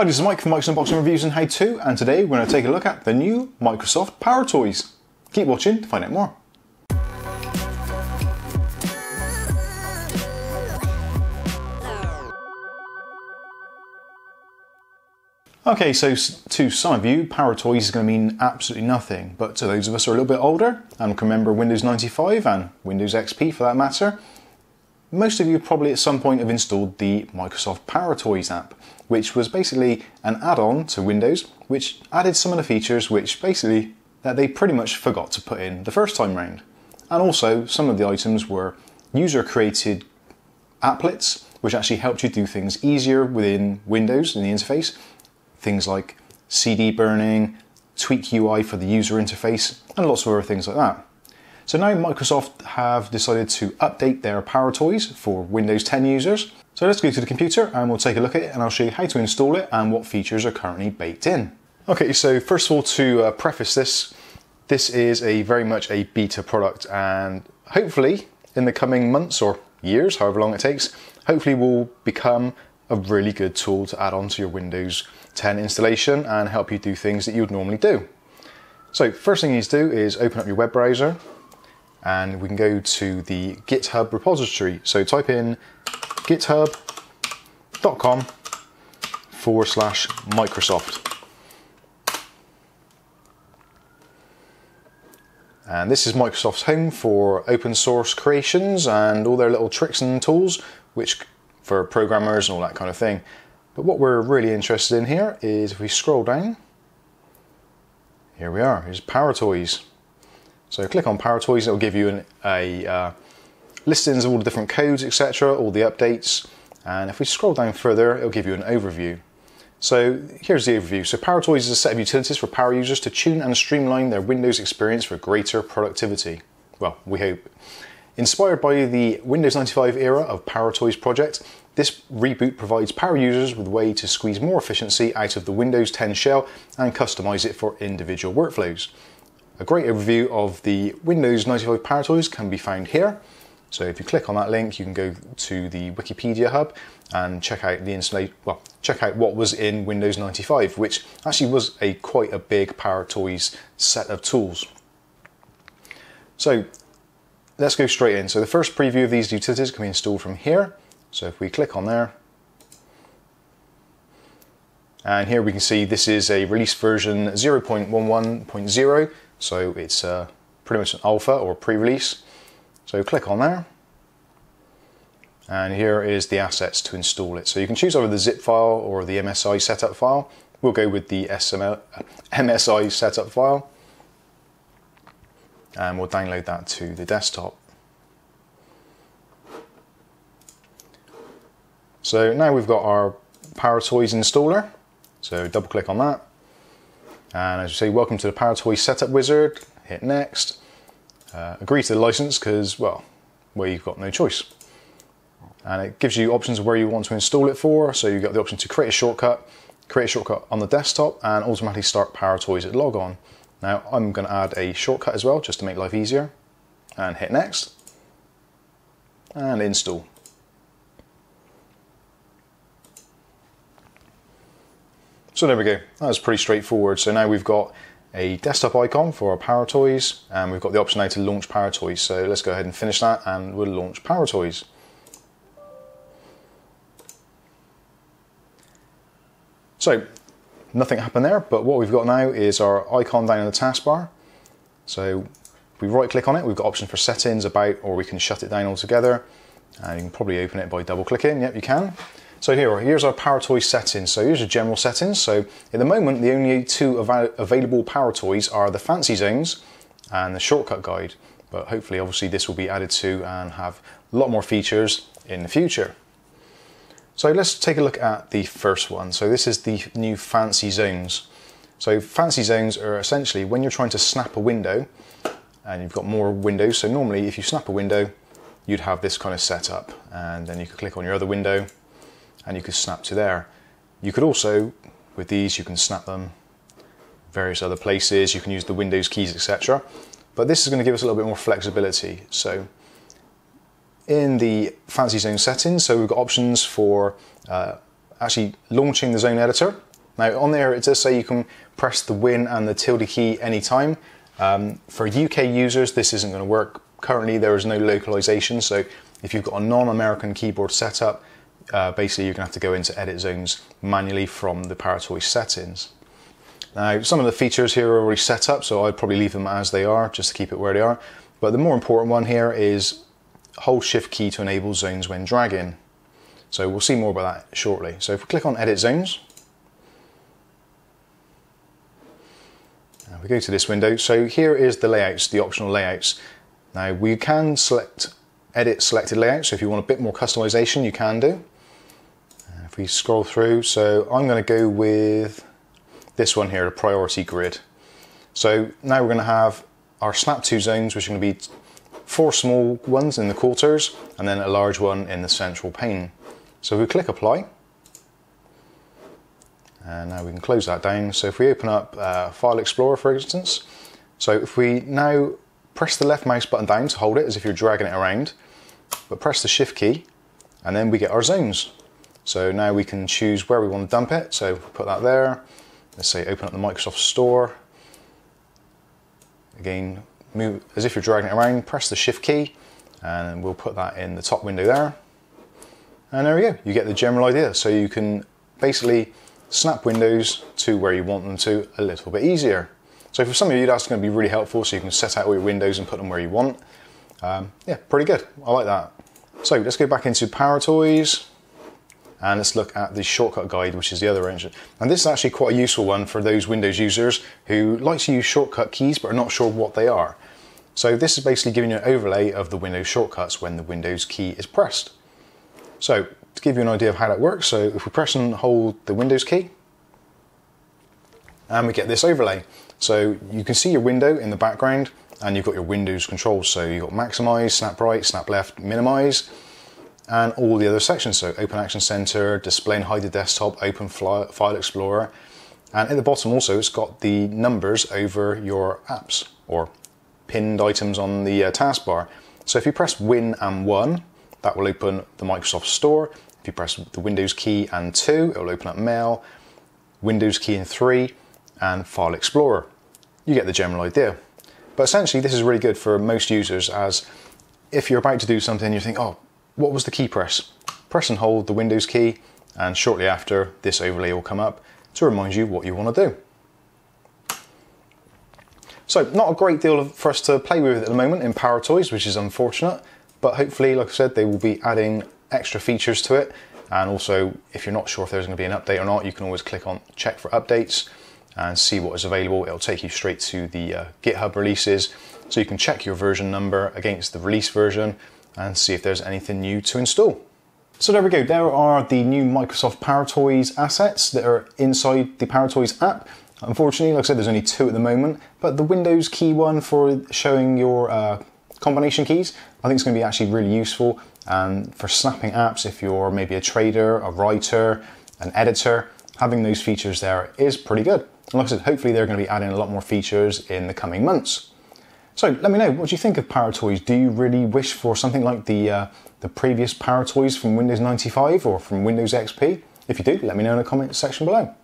Hi, this is Mike from Mike's Unboxing Reviews and How To, and today we're going to take a look at the new Microsoft Power Toys. Keep watching to find out more. Okay, so to some of you, Power Toys is going to mean absolutely nothing, but to those of us who are a little bit older and can remember Windows 95 and Windows XP for that matter, most of you probably at some point have installed the Microsoft Power Toys app, which was basically an add-on to Windows, which added some of the features which basically that they pretty much forgot to put in the first time round. And also, some of the items were user-created applets, which actually helped you do things easier within Windows in the interface, things like CD burning, tweak UI for the user interface, and lots of other things like that. So now Microsoft have decided to update their Power Toys for Windows 10 users. So let's go to the computer and we'll take a look at it and I'll show you how to install it and what features are currently baked in. Okay, so first of all, to uh, preface this, this is a very much a beta product and hopefully in the coming months or years, however long it takes, hopefully will become a really good tool to add on to your Windows 10 installation and help you do things that you would normally do. So first thing you need to do is open up your web browser and we can go to the GitHub repository. So type in github.com forward slash Microsoft. And this is Microsoft's home for open source creations and all their little tricks and tools, which for programmers and all that kind of thing. But what we're really interested in here is if we scroll down, here we are, here's Power Toys. So click on Power Toys, it'll give you an, a uh, listings of all the different codes, etc., all the updates. And if we scroll down further, it'll give you an overview. So here's the overview. So Power Toys is a set of utilities for power users to tune and streamline their Windows experience for greater productivity. Well, we hope. Inspired by the Windows 95 era of Power Toys project, this reboot provides power users with a way to squeeze more efficiency out of the Windows 10 shell and customize it for individual workflows. A great overview of the Windows 95 Power Toys can be found here. So if you click on that link, you can go to the Wikipedia hub and check out the installation. Well, check out what was in Windows 95, which actually was a quite a big Power Toys set of tools. So let's go straight in. So the first preview of these utilities can be installed from here. So if we click on there, and here we can see this is a release version 0.11.0, so it's uh, pretty much an alpha or pre-release. So click on there, and here is the assets to install it. So you can choose either the zip file or the MSI setup file. We'll go with the SML, MSI setup file, and we'll download that to the desktop. So now we've got our Power Toys installer. So double click on that. And as you say, welcome to the Power Toys setup wizard. Hit next. Uh, agree to the license because, well, well, you've got no choice. And it gives you options of where you want to install it for. So you've got the option to create a shortcut, create a shortcut on the desktop, and automatically start Power Toys at logon. Now I'm going to add a shortcut as well just to make life easier. And hit next. And install. So there we go, that was pretty straightforward. So now we've got a desktop icon for our Power Toys and we've got the option now to launch Power Toys. So let's go ahead and finish that and we'll launch Power Toys. So nothing happened there, but what we've got now is our icon down in the taskbar. So we right click on it, we've got options for settings, about, or we can shut it down altogether. And you can probably open it by double clicking, yep you can. So here, here's our Power Toy settings. So here's your general settings. So at the moment, the only two av available Power Toys are the Fancy Zones and the Shortcut Guide. But hopefully, obviously, this will be added to and have a lot more features in the future. So let's take a look at the first one. So this is the new Fancy Zones. So Fancy Zones are essentially when you're trying to snap a window and you've got more windows. So normally if you snap a window, you'd have this kind of setup and then you could click on your other window and you could snap to there. You could also, with these, you can snap them various other places. You can use the Windows keys, etc. But this is going to give us a little bit more flexibility. So in the Fancy Zone settings, so we've got options for uh, actually launching the zone editor. Now on there it does say you can press the Win and the tilde key anytime. Um, for UK users this isn't going to work. Currently there is no localization so if you've got a non-American keyboard setup uh, basically you're going to have to go into edit zones manually from the Power Toys settings. Now some of the features here are already set up so I'd probably leave them as they are just to keep it where they are. But the more important one here is hold shift key to enable zones when dragging. So we'll see more about that shortly. So if we click on edit zones, we go to this window. So here is the layouts, the optional layouts. Now we can select edit selected layouts. So if you want a bit more customization, you can do. If we scroll through, so I'm going to go with this one here, the priority grid. So now we're going to have our snap to zones, which are going to be four small ones in the quarters and then a large one in the central pane. So if we click apply, and now we can close that down. So if we open up uh, File Explorer, for instance, so if we now press the left mouse button down to hold it as if you're dragging it around, but press the shift key, and then we get our zones. So now we can choose where we want to dump it. So put that there. Let's say open up the Microsoft Store. Again, move as if you're dragging it around, press the shift key, and we'll put that in the top window there. And there we go, you get the general idea. So you can basically snap windows to where you want them to a little bit easier. So for some of you, that's going to be really helpful. So you can set out all your windows and put them where you want. Um, yeah, pretty good. I like that. So let's go back into Power Toys and let's look at the shortcut guide, which is the other engine. And this is actually quite a useful one for those Windows users who like to use shortcut keys but are not sure what they are. So this is basically giving you an overlay of the Windows shortcuts when the Windows key is pressed. So to give you an idea of how that works, so if we press and hold the Windows key, and we get this overlay. So you can see your window in the background and you've got your Windows controls. So you've got maximize, snap right, snap left, minimize, and all the other sections. So Open Action Center, display and hide the desktop, Open File Explorer. And at the bottom also, it's got the numbers over your apps or pinned items on the uh, taskbar. So if you press Win and 1, that will open the Microsoft Store. If you press the Windows key and 2, it will open up Mail, Windows key and 3, and File Explorer. You get the general idea. But essentially, this is really good for most users as if you're about to do something, you think, oh, what was the key press? Press and hold the Windows key, and shortly after, this overlay will come up to remind you what you want to do. So, not a great deal for us to play with at the moment in Power Toys, which is unfortunate, but hopefully, like I said, they will be adding extra features to it. And also, if you're not sure if there's going to be an update or not, you can always click on check for updates and see what is available. It'll take you straight to the uh, GitHub releases, so you can check your version number against the release version and see if there's anything new to install. So there we go, there are the new Microsoft Power Toys assets that are inside the Power Toys app. Unfortunately, like I said, there's only two at the moment, but the Windows key one for showing your uh, combination keys, I think it's going to be actually really useful. And for snapping apps, if you're maybe a trader, a writer, an editor, having those features there is pretty good. And like I said, hopefully they're going to be adding a lot more features in the coming months. So let me know, what do you think of Power Toys? Do you really wish for something like the, uh, the previous Power Toys from Windows 95 or from Windows XP? If you do, let me know in the comments section below.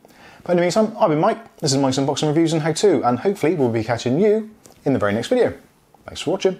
But in the meantime, I've been Mike, this is Mike's Unboxing Reviews and How To, and hopefully we'll be catching you in the very next video. Thanks for watching.